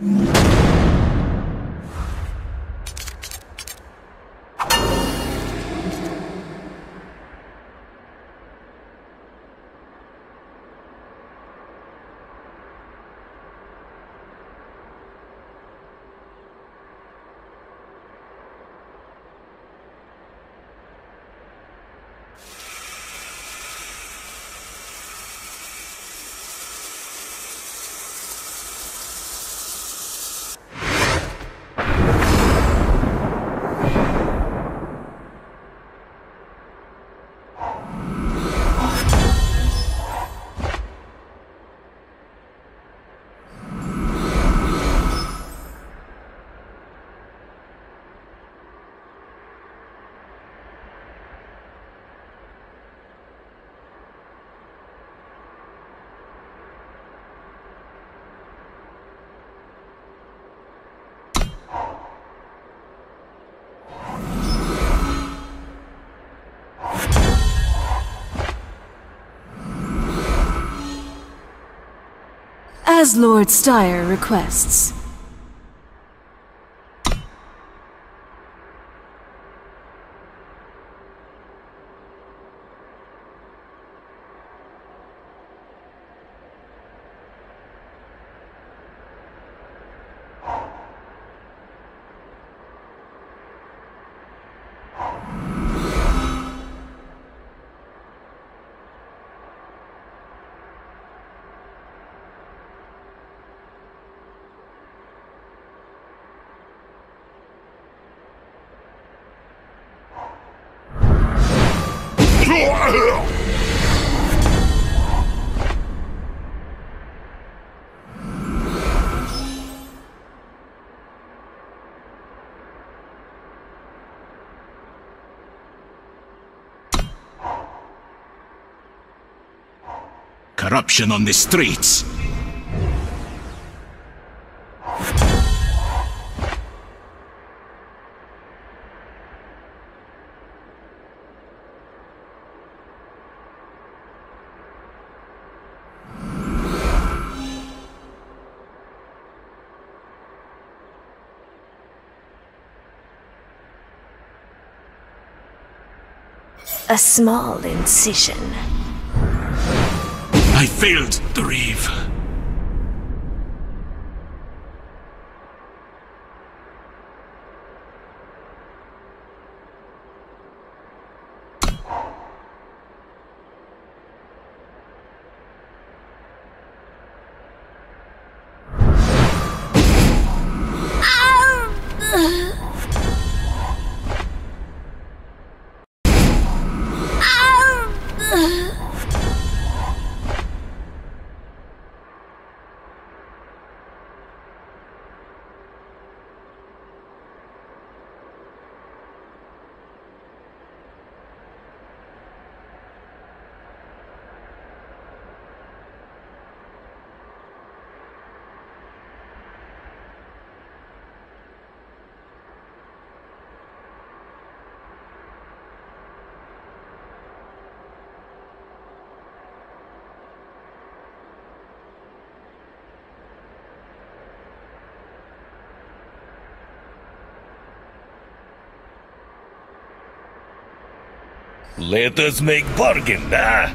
Yeah. As Lord Styre requests. Corruption on the streets. A small incision. I failed the Reeve. Let us make bargain, nah?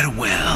Farewell.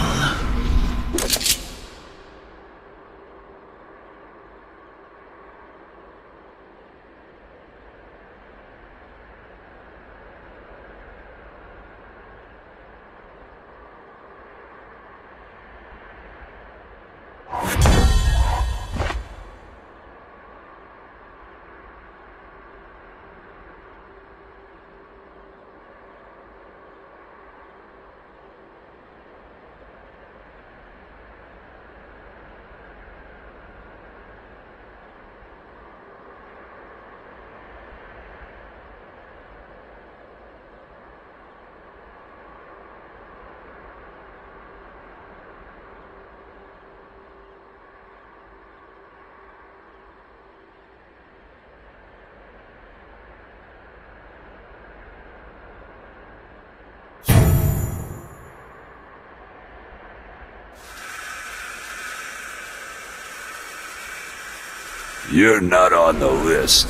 You're not on the list.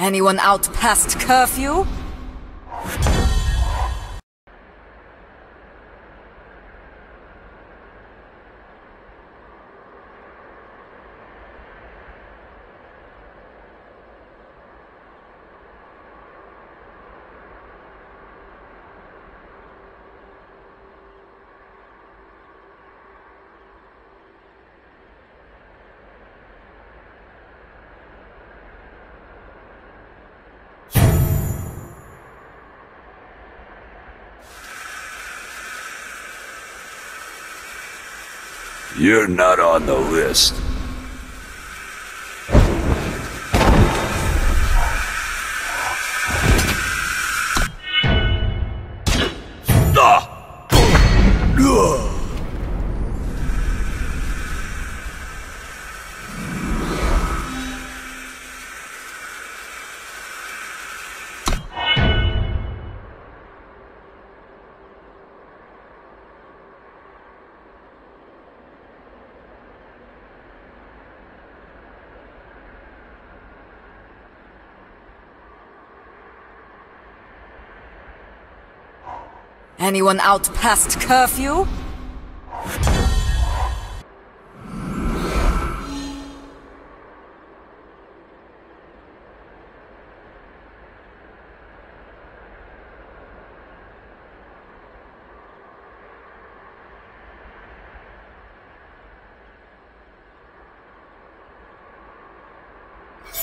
Anyone out past curfew? You're not on the list. Anyone out past curfew?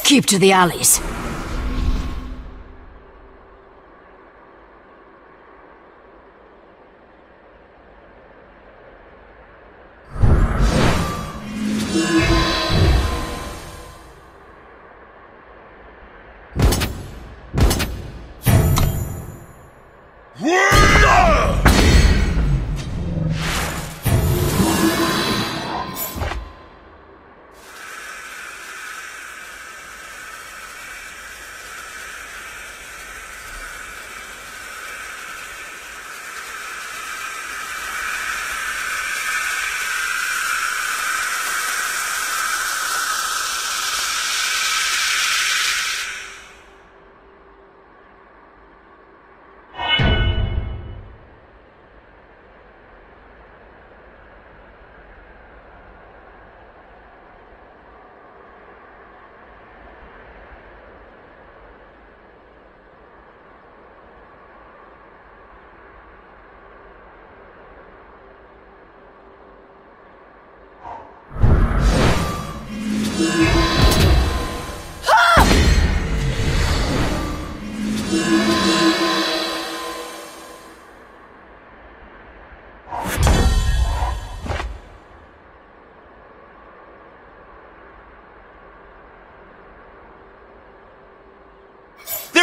Keep to the alleys.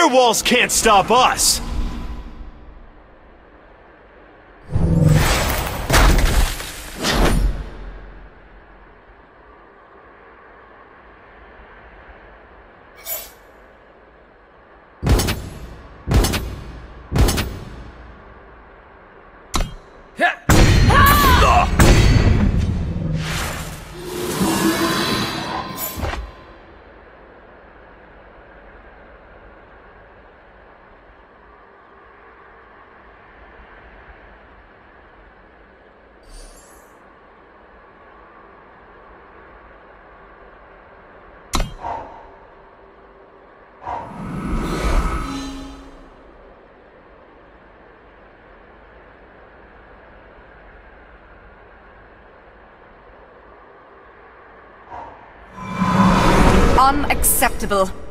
Their walls can't stop us! Unacceptable.